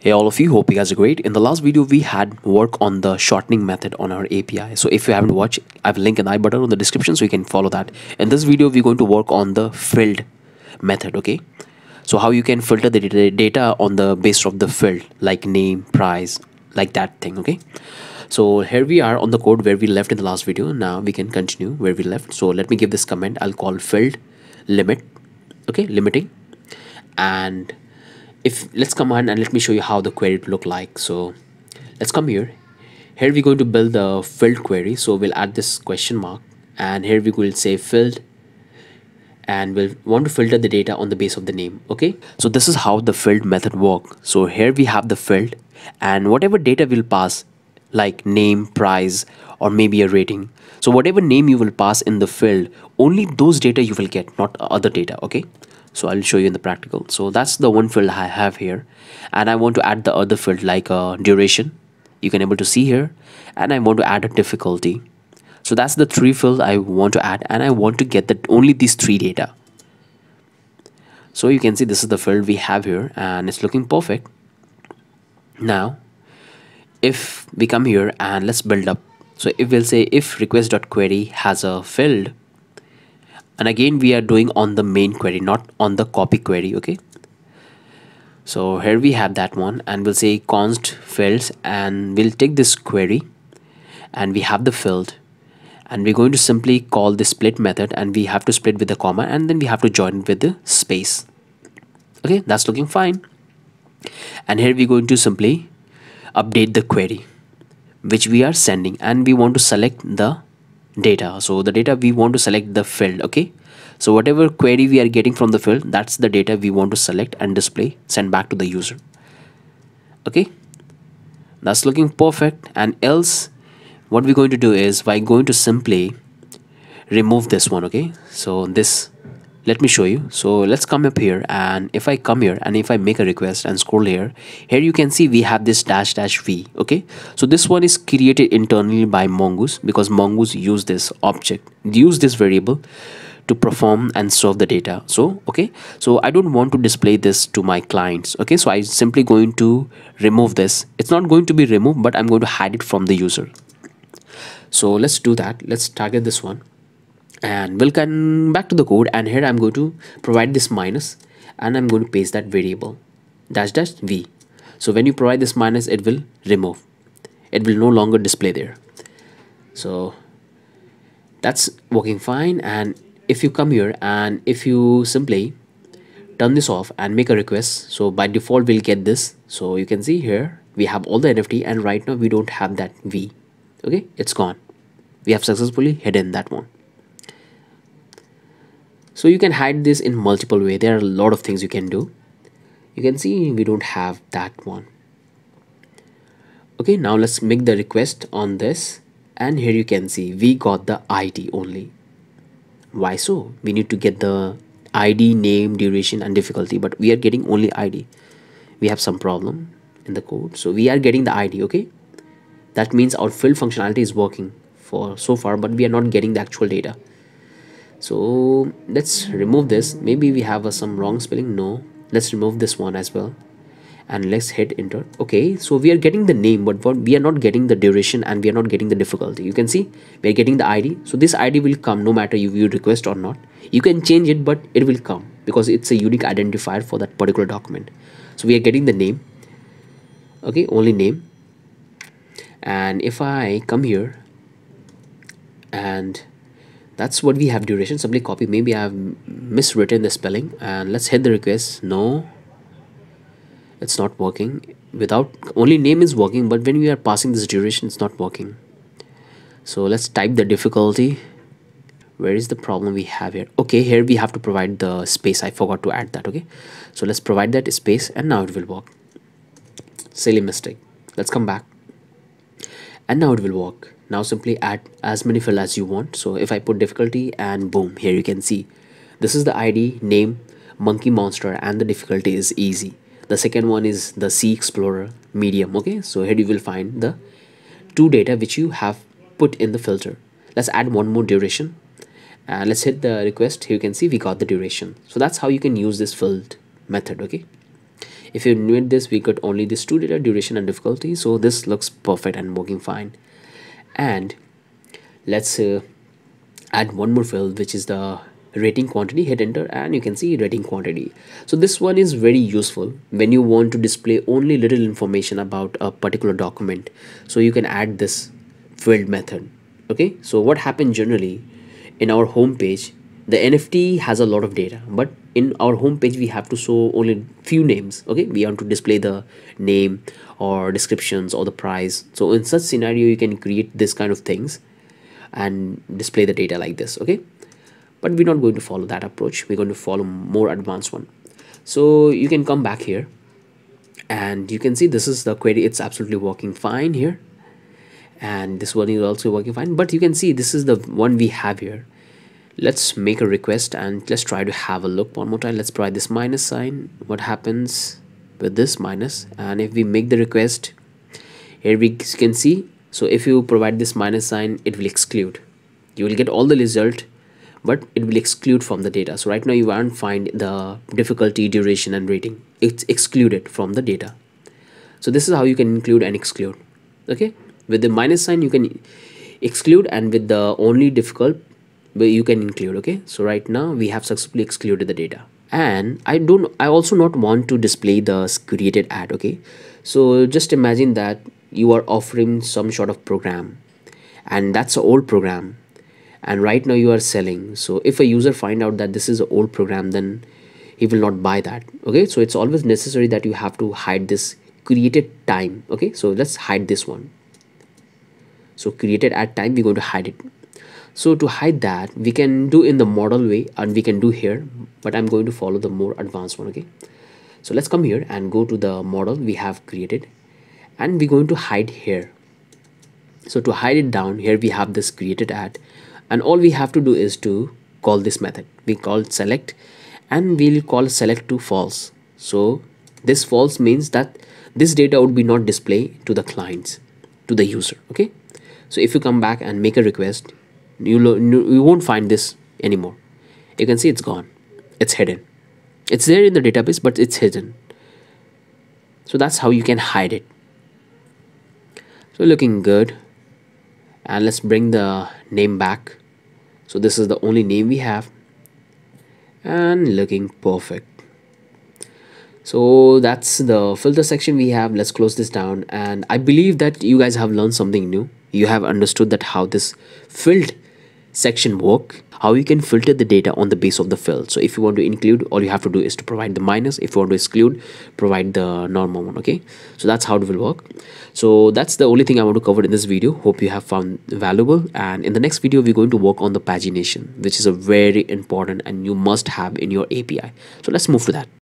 Hey all of you, hope you guys are great. In the last video, we had work on the shortening method on our API. So if you haven't watched, I have a link in the i button on the description so you can follow that. In this video, we're going to work on the field method, okay? So how you can filter the data on the base of the field, like name, price, like that thing, okay? So here we are on the code where we left in the last video. Now we can continue where we left. So let me give this comment. I'll call field limit, okay, limiting. And if let's come on and let me show you how the query look like. So let's come here. Here we're going to build the field query. So we'll add this question mark. And here we will say field. And we'll want to filter the data on the base of the name. Okay? So this is how the field method work. So here we have the field. And whatever data will pass like name price or maybe a rating. So whatever name you will pass in the field only those data you will get not other data. Okay so I'll show you in the practical. So that's the one field I have here. And I want to add the other field like a duration. You can able to see here. And I want to add a difficulty. So that's the three field I want to add. And I want to get that only these three data. So you can see this is the field we have here. And it's looking perfect. Now if we come here and let's build up. So if we'll say if request.query has a field and again we are doing on the main query not on the copy query okay? So here we have that one and we'll say const fields and we'll take this query and we have the field. And we're going to simply call the split method and we have to split with the comma and then we have to join with the space. Okay that's looking fine. And here we're going to simply update the query which we are sending. And we want to select the data. So the data we want to select the field okay? So whatever query we are getting from the field that's the data we want to select and display send back to the user okay? That's looking perfect. And else what we're going to do is we're going to simply remove this one okay? So this let me show you. So let's come up here and if I come here and if I make a request and scroll here here you can see we have this dash dash v okay? So this one is created internally by mongoose because mongoose use this object use this variable to perform and serve the data. So okay? So I don't want to display this to my clients okay? So I'm simply going to remove this. It's not going to be removed but I'm going to hide it from the user. So let's do that. Let's target this one and we'll come back to the code. And here I'm going to provide this minus and I'm going to paste that variable. Dash dash v. So when you provide this minus it will remove. It will no longer display there. So that's working fine. And if you come here and if you simply turn this off and make a request so by default we'll get this. So you can see here we have all the NFT and right now we don't have that V. Okay? It's gone. We have successfully hidden that one so you can hide this in multiple way. There are a lot of things you can do. You can see we don't have that one. Okay now let's make the request on this. And here you can see we got the id only. Why so? We need to get the id name duration and difficulty but we are getting only id we have some problem in the code. So we are getting the id okay? That means our fill functionality is working for so far but we are not getting the actual data so let's remove this. Maybe we have some wrong spelling? No. Let's remove this one as well. And let's hit enter. Okay so we are getting the name but what we are not getting the duration and we are not getting the difficulty. You can see we are getting the id so this id will come no matter you, you request or not. You can change it but it will come because it's a unique identifier for that particular document. So we are getting the name. Okay only name. And if i come here and that's what we have duration. Simply copy. Maybe I've miswritten the spelling. And let's hit the request. No. It's not working. Without only name is working but when we are passing this duration it's not working. So let's type the difficulty. Where is the problem we have here? Okay here we have to provide the space. I forgot to add that okay? So let's provide that space and now it will work. Silly mistake. Let's come back. And now it will work now simply add as many fill as you want. So if I put difficulty and boom here you can see. This is the ID name monkey monster and the difficulty is easy. The second one is the Sea Explorer medium okay? So here you will find the two data which you have put in the filter. Let's add one more duration. And uh, let's hit the request. Here you can see we got the duration. So that's how you can use this field method okay? If you need this we got only this two data duration and difficulty. So this looks perfect and working fine and let's uh, add one more field which is the rating quantity hit enter and you can see rating quantity. So this one is very useful when you want to display only little information about a particular document. So you can add this field method. Okay? So what happens generally in our home page the nft has a lot of data but in our home page we have to show only few names okay? We want to display the name or descriptions or the price. So in such scenario you can create this kind of things and display the data like this okay? But we're not going to follow that approach. We're going to follow more advanced one. So you can come back here and you can see this is the query. It's absolutely working fine here. And this one is also working fine. But you can see this is the one we have here let's make a request and let's try to have a look one more time. Let's provide this minus sign. What happens with this minus? And if we make the request here we can see. So if you provide this minus sign it will exclude. You will get all the result but it will exclude from the data. So right now you won't find the difficulty duration and rating. It's excluded from the data. So this is how you can include and exclude. Okay? With the minus sign you can exclude and with the only difficult you can include okay? So right now we have successfully excluded the data. And i don't i also not want to display the created at okay? So just imagine that you are offering some sort of program and that's an old program and right now you are selling. So if a user find out that this is an old program then he will not buy that okay? So it's always necessary that you have to hide this created time okay? So let's hide this one. So created at time we're going to hide it so to hide that we can do in the model way and we can do here but i'm going to follow the more advanced one okay? So let's come here and go to the model we have created and we're going to hide here. So to hide it down here we have this created at and all we have to do is to call this method. We call select and we'll call select to false. So this false means that this data would be not displayed to the clients to the user okay? So if you come back and make a request you, you won't find this anymore. You can see it's gone. It's hidden. It's there in the database but it's hidden. So that's how you can hide it. So looking good. And let's bring the name back. So this is the only name we have. And looking perfect. So that's the filter section we have. Let's close this down. And i believe that you guys have learned something new. You have understood that how this field section work how you can filter the data on the base of the field. So if you want to include all you have to do is to provide the minus. If you want to exclude provide the normal one okay? So that's how it will work. So that's the only thing i want to cover in this video. Hope you have found valuable. And in the next video we're going to work on the pagination which is a very important and you must have in your api so let's move to that